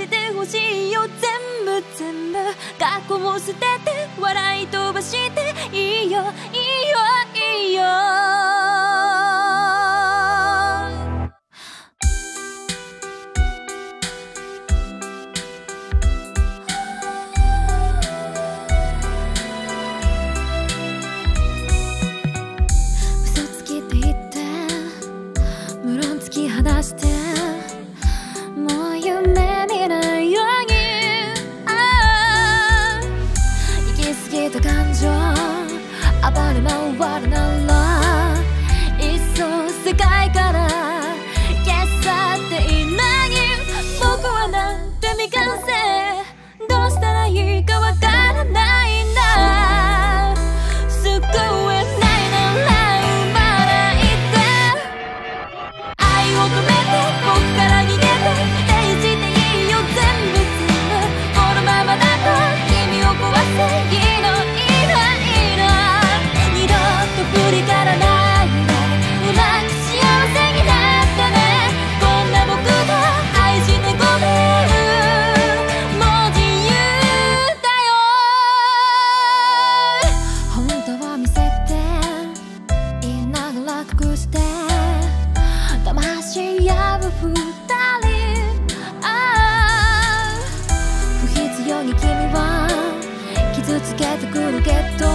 してほしいよ。全部全部。過去も捨てて笑い飛ばしていいよいいよ。いた感情暴れ回るならいっそ世界から消さっていない僕はなんて未完成つけてくるけど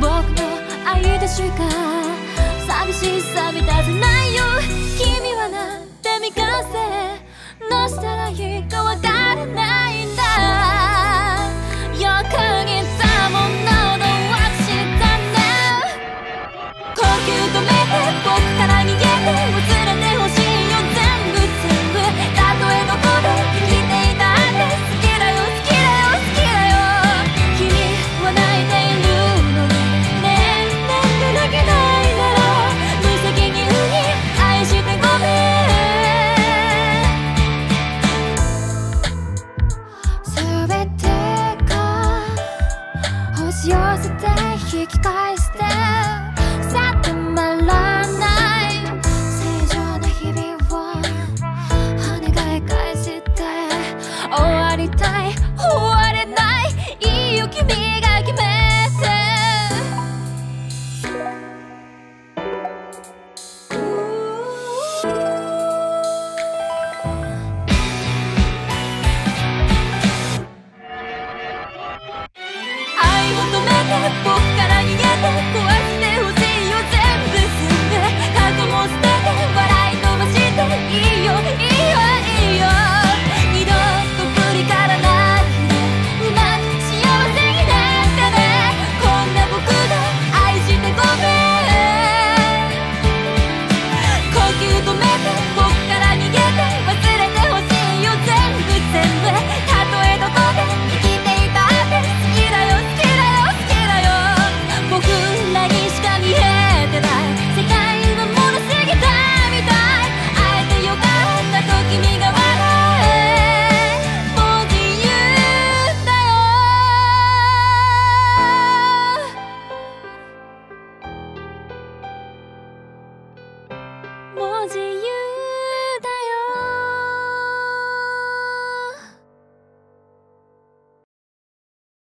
僕の間しか寂しい錆びたき返して